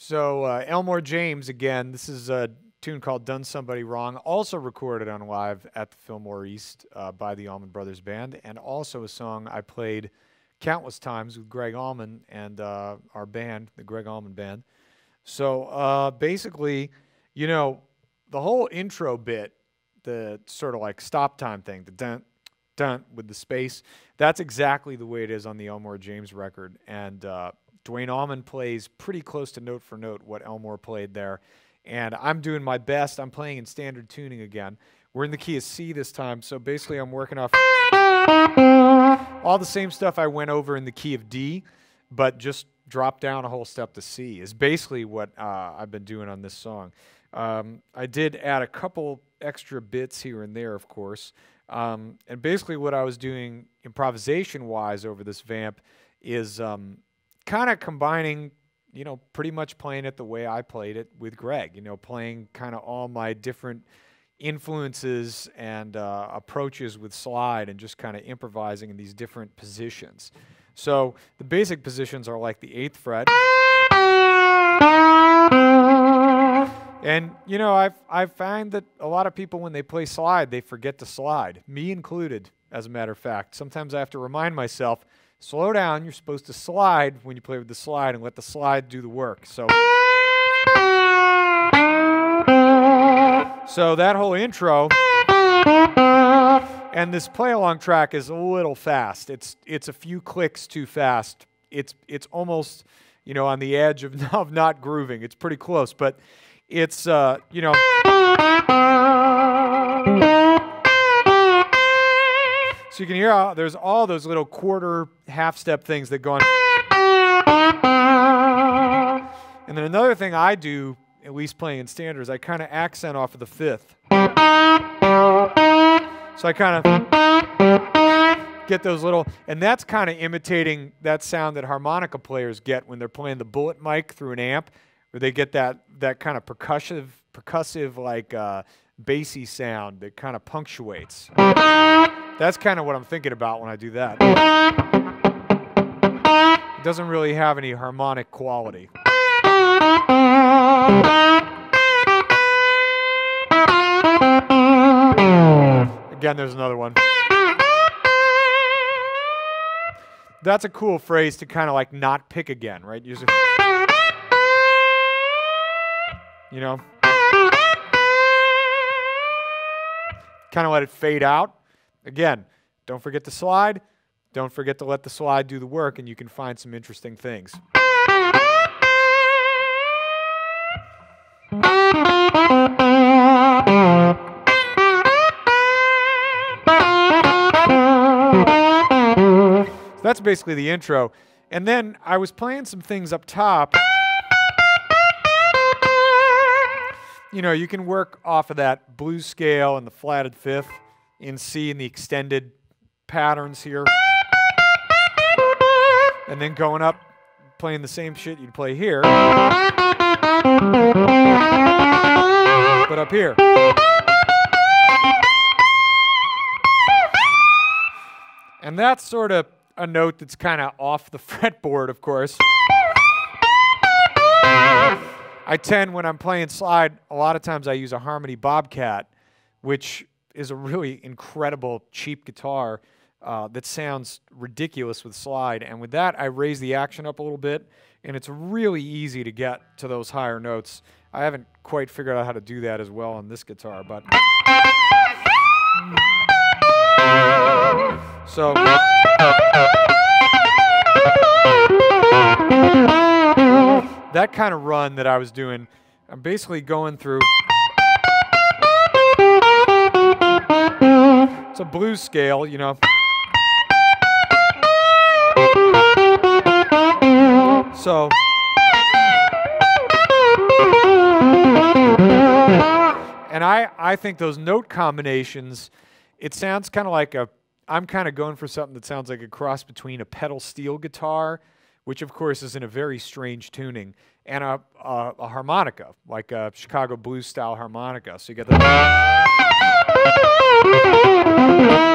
So uh, Elmore James again. This is a tune called "Done Somebody Wrong," also recorded on live at the Fillmore East uh, by the Allman Brothers Band, and also a song I played countless times with Gregg Allman and uh, our band, the Gregg Allman Band. So uh, basically, you know, the whole intro bit, the sort of like stop time thing, the dun dun with the space, that's exactly the way it is on the Elmore James record, and Duane Allman plays pretty close to note for note what Elmore played there. And I'm doing my best. I'm playing in standard tuning again. We're in the key of C this time, so basically I'm working off all the same stuff I went over in the key of D, but just drop down a whole step to C is basically what uh, I've been doing on this song. Um, I did add a couple extra bits here and there, of course. Um, and basically what I was doing improvisation-wise over this vamp is um, kind of combining, you know, pretty much playing it the way I played it with Gregg, you know, playing kind of all my different influences and uh, approaches with slide and just kind of improvising in these different positions. So the basic positions are like the eighth fret. And you know, I've I find that a lot of people when they play slide, they forget to slide, me included, as a matter of fact. Sometimes I have to remind myself slow down. You're supposed to slide when you play with the slide and let the slide do the work. So, so that whole intro and this play along track is a little fast. It's it's a few clicks too fast. It's it's almost you know on the edge of, of not grooving. It's pretty close, but it's uh, you know. So you can hear how there's all those little quarter half step things that go on. And then another thing I do, at least playing in standards, I kind of accent off of the fifth. So I kind of get those little, and that's kind of imitating that sound that harmonica players get when they're playing the bullet mic through an amp, where they get that that kind of percussive, percussive like uh, bassy sound that kind of punctuates. That's kind of what I'm thinking about when I do that. It doesn't really have any harmonic quality. Again, there's another one. That's a cool phrase to kind of like not pick again, right? It. You know? Kind of let it fade out. Again, don't forget to slide. Don't forget to let the slide do the work, and you can find some interesting things. So that's basically the intro. And then I was playing some things up top. You know, you can work off of that blues scale and the flatted fifth in C in the extended patterns here. And then going up, playing the same shit you'd play here. But up here. And that's sort of a note that's kind of off the fretboard, of course. I tend, when I'm playing slide, a lot of times I use a Harmony Bobcat, which is a really incredible cheap guitar uh, that sounds ridiculous with slide. And with that, I raise the action up a little bit, and it's really easy to get to those higher notes. I haven't quite figured out how to do that as well on this guitar, but. So. That kind of run that I was doing, I'm basically going through. It's a blues scale, you know. So. And I, I think those note combinations, it sounds kind of like a, I'm kind of going for something that sounds like a cross between a pedal steel guitar, which of course is in a very strange tuning, and a, a, a harmonica, like a Chicago blues style harmonica. So you get the. Thank you.